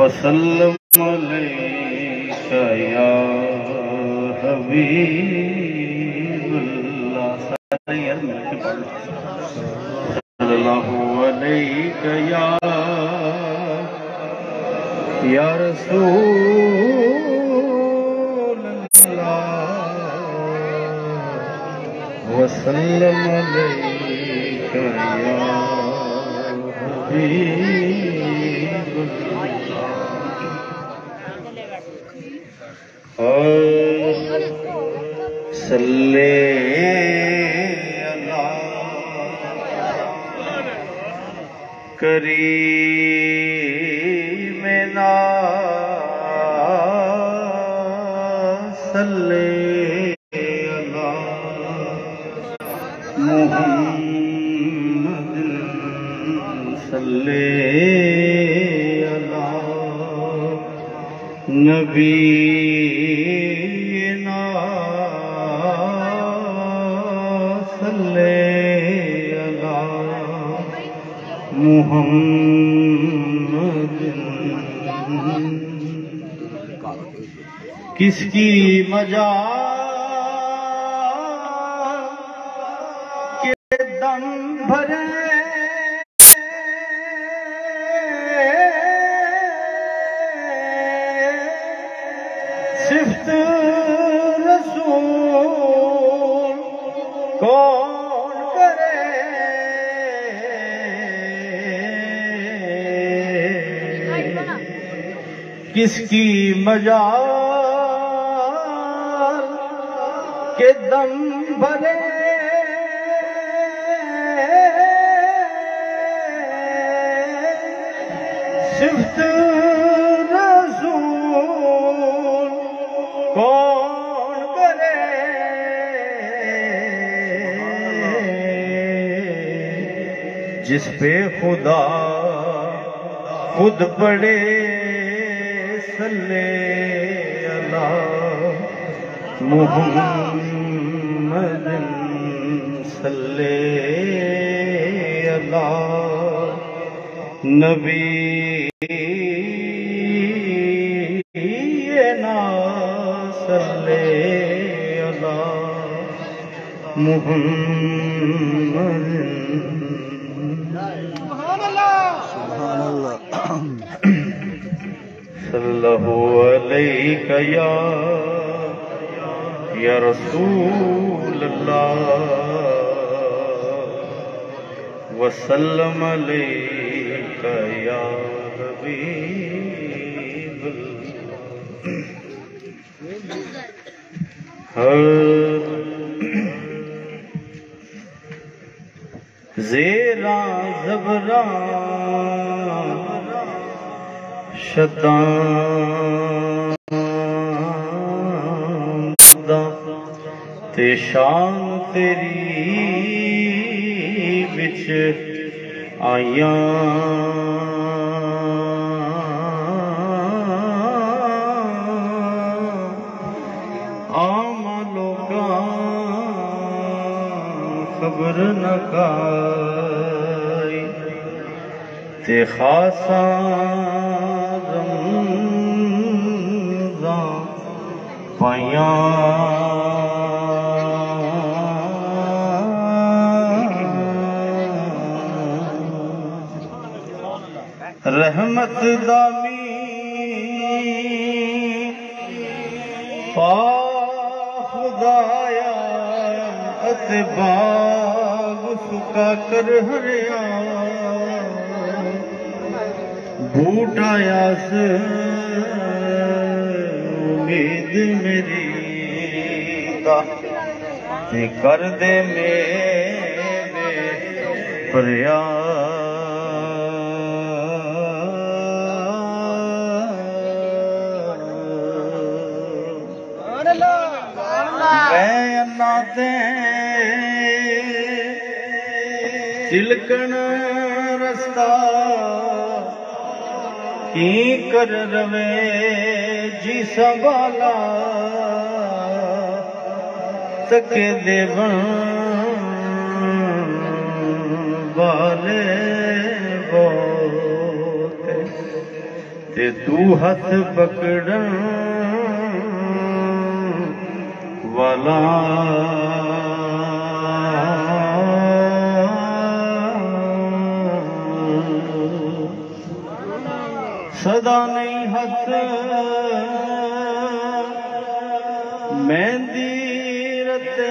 وسلم عليك يا حبيب الله صلى الله عليك يا يا رسول الله وسلم عليك يا حبيب الله صلی کریم نا صلی محمد صلی صلی محمد. کس کی مجا کے دم بھرے کون کرے؟ کس کی مجال کے دم بھرے؟ جس پہ خدا خود پڑے صلی اللہ محمد صلی اللہ نبی محمد صلی اللہ علیہ یا یا رسول اللہ۔ وسلم علیہ یا حبیب اللہ۔ زیران زبران شتاں تے شان تیری بچ آئیاں۔ عام لوکاں خبر نہ کائی تے خاصاں پائیاں رحمت دامی پا خدایا اتے باغ سکا کر ہریا ਉਮੀਦ ਮੇਰੀ ਦਾ। ਤੇ ਕਰ ਦੇ ਮੇਰੇ ਪਰਿਆ ਮੈਂ ਅੰਨਾ ਤੇ ਤਿਲਕਣ ਰਸਤਾ ہی کر روے جی سبالا تک دیون والے بوتے تے دو ہتھ پکڑن والا ਸਦਾ ਨਹੀਂ ਹੱਥ ਮਹਿੰਦੀ ਰਤੇ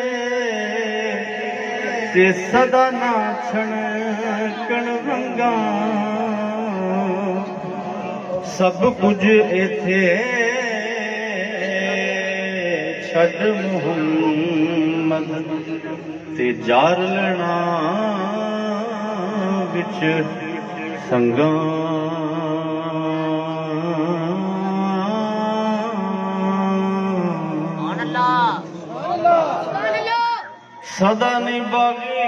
ਤੇ ਸਦਾ ਨਾ ਛਣਕਣ ਵੰਗਾ। ਸਭ ਕੁਝ ਇਥੇ ਛੱਡ ਮੁਹੰਮਦ ਤੇ ਜਾਰ ਲੈਣਾ ਵਿੱਚ ਸੰਗਾਂ। صدا باغی،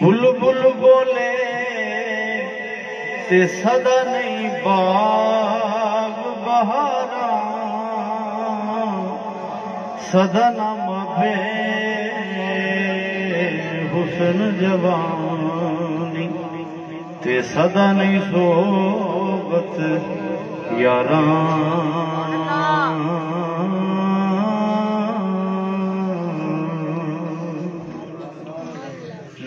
بل بل بولے تے صدا نہیں باغ بہارا۔ صدا نہ مبے حسن جوانی تے صدا نہیں صحبت یاران۔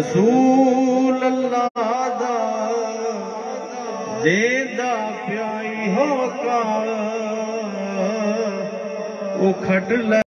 رسول اللہ دا دیدہ پیائی ہو کا اکھٹ لے